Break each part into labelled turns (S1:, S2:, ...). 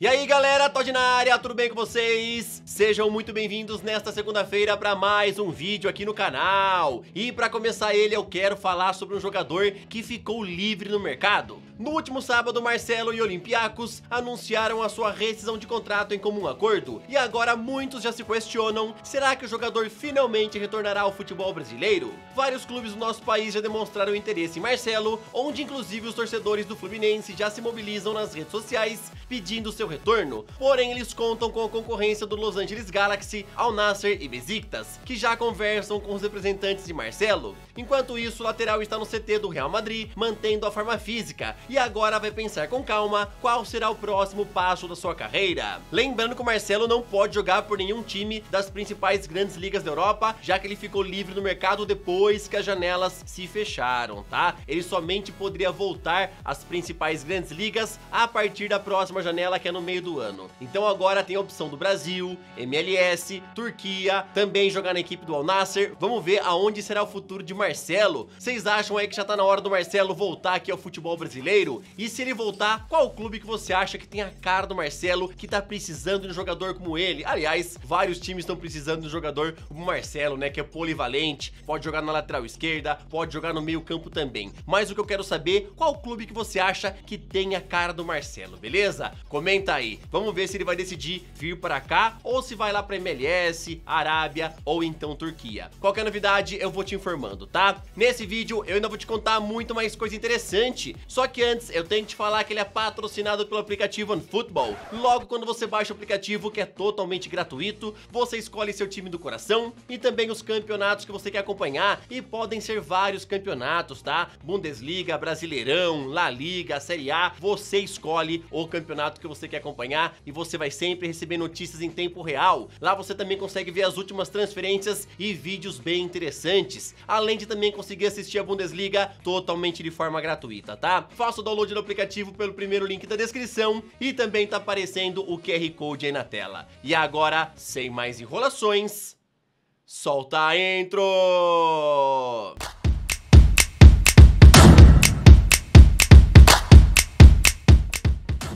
S1: E aí galera, Todd na área, tudo bem com vocês? Sejam muito bem-vindos nesta segunda-feira para mais um vídeo aqui no canal. E para começar ele, eu quero falar sobre um jogador que ficou livre no mercado. No último sábado, Marcelo e Olympiacos anunciaram a sua rescisão de contrato em comum acordo. E agora muitos já se questionam, será que o jogador finalmente retornará ao futebol brasileiro? Vários clubes do nosso país já demonstraram interesse em Marcelo, onde inclusive os torcedores do Fluminense já se mobilizam nas redes sociais pedindo seu retorno. Porém, eles contam com a concorrência do Los Angeles Galaxy, Al Nasser e Besiktas, que já conversam com os representantes de Marcelo. Enquanto isso, o lateral está no CT do Real Madrid, mantendo a forma física, e agora vai pensar com calma qual será o próximo passo da sua carreira. Lembrando que o Marcelo não pode jogar por nenhum time das principais grandes ligas da Europa, já que ele ficou livre no mercado depois que as janelas se fecharam, tá? Ele somente poderia voltar às principais grandes ligas a partir da próxima janela que é no meio do ano. Então agora tem a opção do Brasil, MLS, Turquia, também jogar na equipe do Al Nasser. Vamos ver aonde será o futuro de Marcelo. Vocês acham aí que já tá na hora do Marcelo voltar aqui ao futebol brasileiro? E se ele voltar, qual clube que você acha que tem a cara do Marcelo, que tá precisando de um jogador como ele? Aliás, vários times estão precisando de um jogador como o Marcelo, né, que é polivalente, pode jogar na lateral esquerda, pode jogar no meio campo também. Mas o que eu quero saber, qual clube que você acha que tem a cara do Marcelo, beleza? Comenta aí. Vamos ver se ele vai decidir vir para cá ou se vai lá para MLS, Arábia ou então Turquia. Qualquer novidade eu vou te informando, tá? Nesse vídeo eu ainda vou te contar muito mais coisa interessante. Só que antes eu tenho que te falar que ele é patrocinado pelo aplicativo OneFootball. Logo quando você baixa o aplicativo, que é totalmente gratuito, você escolhe seu time do coração e também os campeonatos que você quer acompanhar e podem ser vários campeonatos, tá? Bundesliga, Brasileirão, La Liga, Série A, você escolhe o campeonato que você quer acompanhar e você vai sempre receber notícias em tempo real. Lá você também consegue ver as últimas transferências e vídeos bem interessantes, além de também conseguir assistir a Bundesliga totalmente de forma gratuita, tá? Faça o download do aplicativo pelo primeiro link da descrição e também tá aparecendo o QR Code aí na tela. E agora, sem mais enrolações, solta a intro!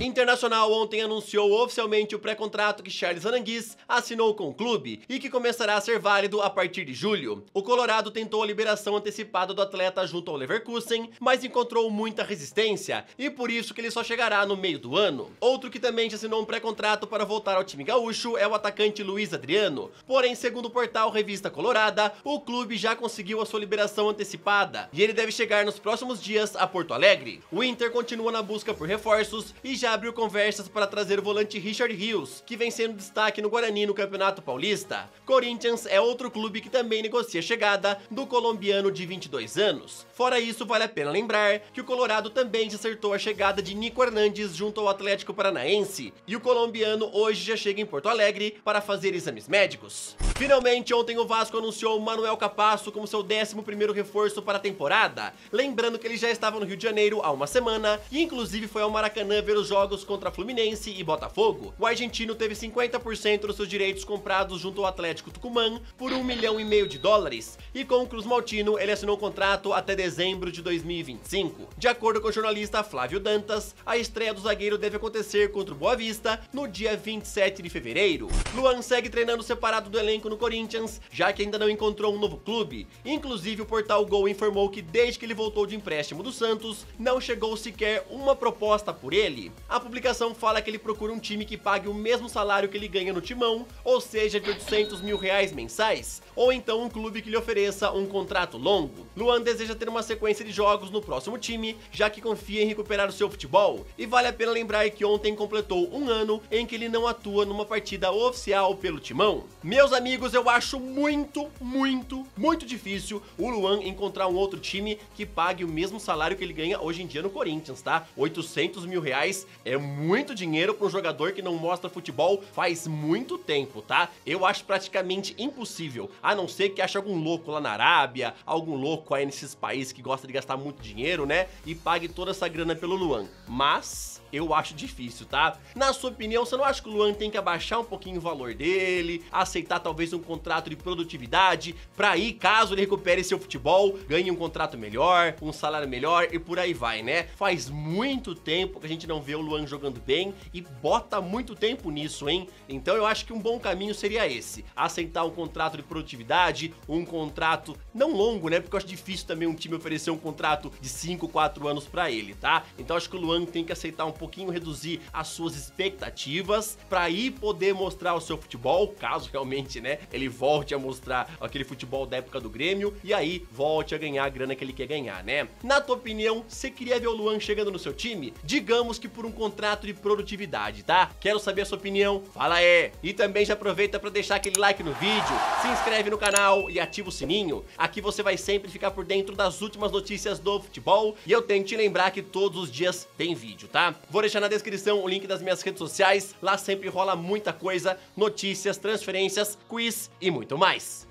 S1: Internacional ontem anunciou oficialmente o pré-contrato que Charles Aranguiz assinou com o clube e que começará a ser válido a partir de julho. O Colorado tentou a liberação antecipada do atleta junto ao Leverkusen, mas encontrou muita resistência e por isso que ele só chegará no meio do ano. Outro que também assinou um pré-contrato para voltar ao time gaúcho é o atacante Luiz Adriano. Porém, segundo o portal Revista Colorada, o clube já conseguiu a sua liberação antecipada e ele deve chegar nos próximos dias a Porto Alegre. O Inter continua na busca por reforços e já abriu conversas para trazer o volante Richard Rios, que vem sendo destaque no Guarani no Campeonato Paulista. Corinthians é outro clube que também negocia a chegada do colombiano de 22 anos. Fora isso, vale a pena lembrar que o Colorado também acertou a chegada de Nico Hernandes junto ao Atlético Paranaense, e o colombiano hoje já chega em Porto Alegre para fazer exames médicos. Finalmente, ontem o Vasco anunciou o Manuel Capasso como seu 11º reforço para a temporada, lembrando que ele já estava no Rio de Janeiro há uma semana e inclusive foi ao Maracanã ver os jogos contra Fluminense e Botafogo. O argentino teve 50% dos seus direitos comprados junto ao Atlético Tucumã por um milhão e meio de dólares, e com o Cruz Maltino ele assinou um contrato até dezembro de 2025. De acordo com o jornalista Flávio Dantas, a estreia do zagueiro deve acontecer contra o Boa Vista no dia 27 de fevereiro. Luan segue treinando separado do elenco no Corinthians, já que ainda não encontrou um novo clube. Inclusive, o portal Gol informou que desde que ele voltou de empréstimo do Santos, não chegou sequer uma proposta por ele. A publicação fala que ele procura um time que pague o mesmo salário que ele ganha no Timão, ou seja, de 800 mil reais mensais, ou então um clube que lhe ofereça um contrato longo. Luan deseja ter uma sequência de jogos no próximo time, já que confia em recuperar o seu futebol, e vale a pena lembrar que ontem completou um ano em que ele não atua numa partida oficial pelo Timão. Meus amigos, amigos, eu acho muito, muito, muito difícil o Luan encontrar um outro time que pague o mesmo salário que ele ganha hoje em dia no Corinthians, tá? 800 mil reais é muito dinheiro para um jogador que não mostra futebol faz muito tempo, tá? Eu acho praticamente impossível, a não ser que ache algum louco lá na Arábia, algum louco aí nesses países que gosta de gastar muito dinheiro, né? E pague toda essa grana pelo Luan. Mas eu acho difícil, tá? Na sua opinião, você não acha que o Luan tem que abaixar um pouquinho o valor dele, aceitar talvez um contrato de produtividade, pra ir, caso ele recupere seu futebol, ganhe um contrato melhor, um salário melhor e por aí vai, né? Faz muito tempo que a gente não vê o Luan jogando bem e bota muito tempo nisso, hein? Então eu acho que um bom caminho seria esse, aceitar um contrato de produtividade, um contrato não longo, né? Porque eu acho difícil também um time oferecer um contrato de 5, 4 anos pra ele, tá? Então acho que o Luan tem que aceitar um pouquinho, reduzir as suas expectativas pra aí poder mostrar o seu futebol, caso realmente, né, ele volte a mostrar aquele futebol da época do Grêmio e aí volte a ganhar a grana que ele quer ganhar, né? Na tua opinião, você queria ver o Luan chegando no seu time? Digamos que por um contrato de produtividade, tá? Quero saber a sua opinião, fala aí! E também já aproveita para deixar aquele like no vídeo, se inscreve no canal e ativa o sininho. Aqui você vai sempre ficar por dentro das últimas notícias do futebol e eu tenho que te lembrar que todos os dias tem vídeo, tá? Vou deixar na descrição o link das minhas redes sociais, lá sempre rola muita coisa, notícias, transferências, quiz e muito mais.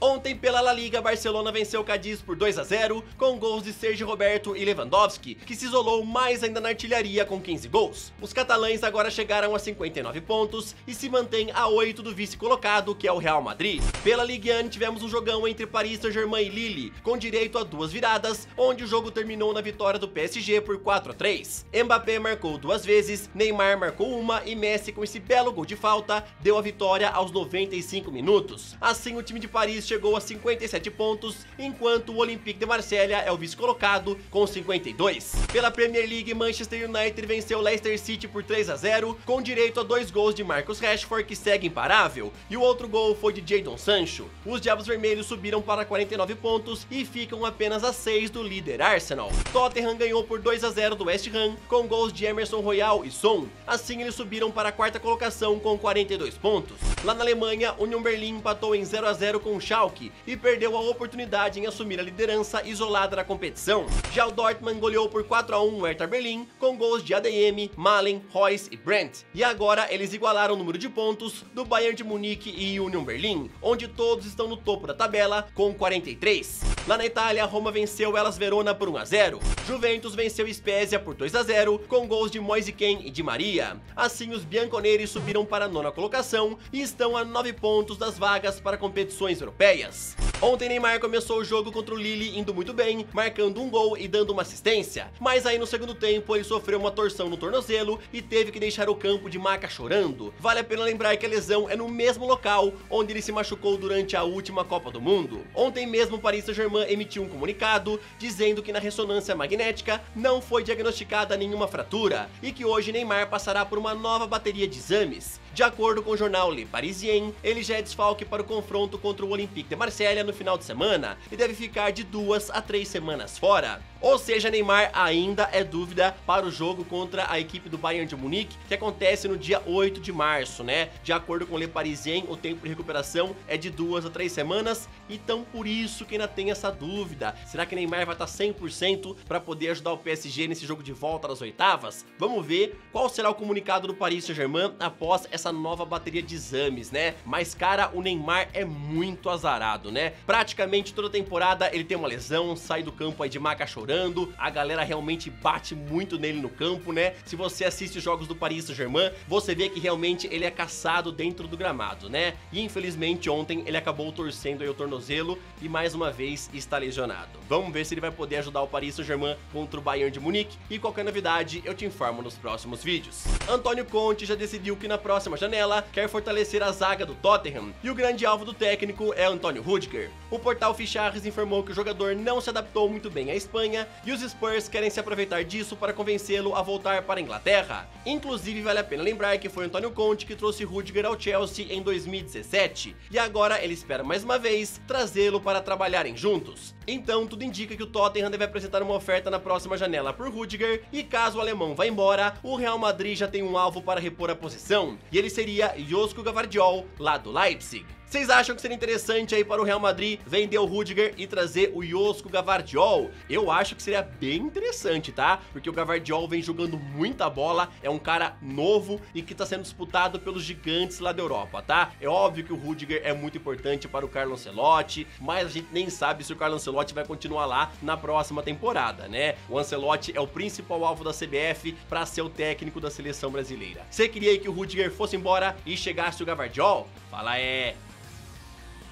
S1: Ontem, pela La Liga, Barcelona venceu o Cadiz por 2 a 0 com gols de Sergio Roberto e Lewandowski, que se isolou mais ainda na artilharia com 15 gols. Os catalães agora chegaram a 59 pontos e se mantêm a 8 do vice-colocado, que é o Real Madrid. Pela Ligue 1, tivemos um jogão entre Paris Saint-Germain e Lille, com direito a duas viradas, onde o jogo terminou na vitória do PSG por 4 a 3. Mbappé marcou duas vezes, Neymar marcou uma e Messi, com esse belo gol de falta, deu a vitória aos 95 minutos. Assim, o time de Paris chegou a 57 pontos, enquanto o Olympique de Marselha é o vice-colocado com 52. Pela Premier League, Manchester United venceu Leicester City por 3 a 0, com direito a dois gols de Marcus Rashford, que segue imparável, e o outro gol foi de Jadon Sancho. Os Diabos Vermelhos subiram para 49 pontos e ficam apenas a 6 do líder Arsenal. Tottenham ganhou por 2 a 0 do West Ham, com gols de Emerson Royal e Son. Assim, eles subiram para a quarta colocação com 42 pontos. Lá na Alemanha, Union Berlin empatou em 0 a 0 com o Schalke e perdeu a oportunidade em assumir a liderança isolada da competição. Já o Dortmund goleou por 4 a 1 o Hertha Berlim, com gols de ADM, Malen, Royce e Brandt. E agora eles igualaram o número de pontos do Bayern de Munique e Union Berlin, onde todos estão no topo da tabela com 43. Lá na Itália, Roma venceu Elas Verona por 1 a 0. Juventus venceu Spezia por 2 a 0, com gols de Moise Ken e Di Maria. Assim, os bianconeri subiram para a nona colocação e estão a 9 pontos das vagas para competições europeias. Ontem Neymar começou o jogo contra o Lille indo muito bem, marcando um gol e dando uma assistência, mas aí no segundo tempo ele sofreu uma torção no tornozelo e teve que deixar o campo de maca chorando. Vale a pena lembrar que a lesão é no mesmo local onde ele se machucou durante a última Copa do Mundo. Ontem mesmo o Paris Saint-Germain emitiu um comunicado dizendo que na ressonância magnética não foi diagnosticada nenhuma fratura e que hoje Neymar passará por uma nova bateria de exames. De acordo com o jornal Le Parisien, ele já é desfalque para o confronto contra o Olympique de Marselha no final de semana e deve ficar de duas a três semanas fora. Ou seja, Neymar ainda é dúvida para o jogo contra a equipe do Bayern de Munique, que acontece no dia 8 de março, né? De acordo com o Le Parisien, o tempo de recuperação é de duas a três semanas, então por isso que ainda tem essa dúvida. Será que Neymar vai estar 100% para poder ajudar o PSG nesse jogo de volta das oitavas? Vamos ver qual será o comunicado do Paris Saint-Germain após essa nova bateria de exames, né? Mas, cara, o Neymar é muito azarado, né? Praticamente toda temporada ele tem uma lesão, sai do campo aí de maca chorando, a galera realmente bate muito nele no campo, né? Se você assiste os jogos do Paris Saint-Germain, você vê que realmente ele é caçado dentro do gramado, né? E infelizmente ontem ele acabou torcendo aí o tornozelo e mais uma vez está lesionado. Vamos ver se ele vai poder ajudar o Paris Saint-Germain contra o Bayern de Munique e qualquer novidade eu te informo nos próximos vídeos. Antônio Conte já decidiu que na próxima janela quer fortalecer a zaga do Tottenham e o grande alvo do técnico é Antônio Rudiger. O portal Ficharres informou que o jogador não se adaptou muito bem à Espanha e os Spurs querem se aproveitar disso para convencê-lo a voltar para a Inglaterra. Inclusive, vale a pena lembrar que foi Antônio Conte que trouxe Rudiger ao Chelsea em 2017 e agora ele espera mais uma vez trazê-lo para trabalharem juntos. Então, tudo indica que o Tottenham deve apresentar uma oferta na próxima janela por Rudiger e caso o alemão vá embora, o Real Madrid já tem um alvo para repor a posição e ele seria Josko Gavardiol, lá do Leipzig. Vocês acham que seria interessante aí para o Real Madrid vender o Rudiger e trazer o Josko Gavardiol? Eu acho que seria bem interessante, tá? Porque o Gavardiol vem jogando muita bola, é um cara novo e que tá sendo disputado pelos gigantes lá da Europa, tá? É óbvio que o Rudiger é muito importante para o Carlo Ancelotti, mas a gente nem sabe se o Carlo Ancelotti vai continuar lá na próxima temporada, né? O Ancelotti é o principal alvo da CBF para ser o técnico da seleção brasileira. Você queria que o Rudiger fosse embora e chegasse o Gavardiol? Fala é,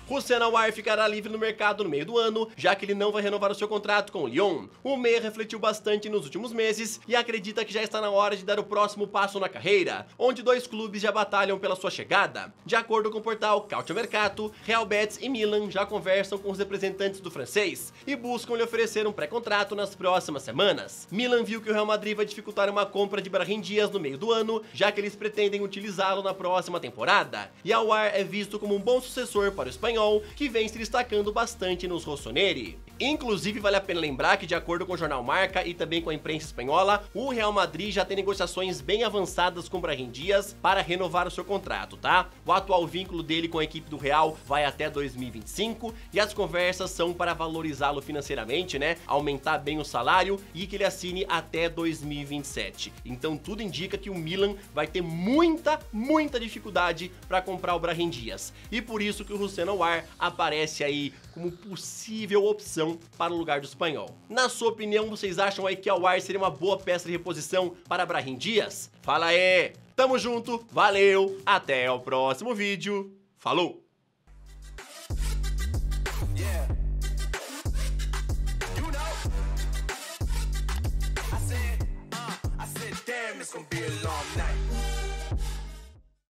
S1: Hussein Awar ficará livre no mercado no meio do ano, já que ele não vai renovar o seu contrato com o Lyon. O meia refletiu bastante nos últimos meses e acredita que já está na hora de dar o próximo passo na carreira, onde dois clubes já batalham pela sua chegada. De acordo com o portal Calcio Mercato, Real Betis e Milan já conversam com os representantes do francês e buscam lhe oferecer um pré-contrato nas próximas semanas. Milan viu que o Real Madrid vai dificultar uma compra de Brahim Dias no meio do ano, já que eles pretendem utilizá-lo na próxima temporada. E Awar é visto como um bom sucessor para o espanhol espanhol, que vem se destacando bastante nos Rossoneri. Inclusive, vale a pena lembrar que, de acordo com o jornal Marca e também com a imprensa espanhola, o Real Madrid já tem negociações bem avançadas com o Brahim Dias para renovar o seu contrato, tá? O atual vínculo dele com a equipe do Real vai até 2025 e as conversas são para valorizá-lo financeiramente, né? Aumentar bem o salário e que ele assine até 2027. Então, tudo indica que o Milan vai ter muita, muita dificuldade para comprar o Brahim Dias. E por isso que o Hussein Awar aparece aí como possível opção para o lugar do espanhol. Na sua opinião, vocês acham aí que Awar seria uma boa peça de reposição para Brahim Dias? Fala aí! Tamo junto, valeu, até o próximo vídeo, falou! Uh, it's gonna be a long night.